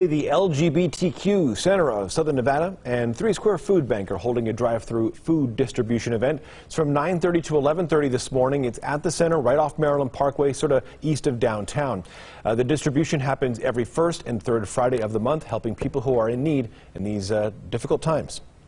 The LGBTQ Center of Southern Nevada and Three Square Food Bank are holding a drive-through food distribution event. It's from 9:30 to 11:30 this morning. It's at the center, right off Maryland Parkway, sort of east of downtown. Uh, the distribution happens every first and third Friday of the month, helping people who are in need in these uh, difficult times.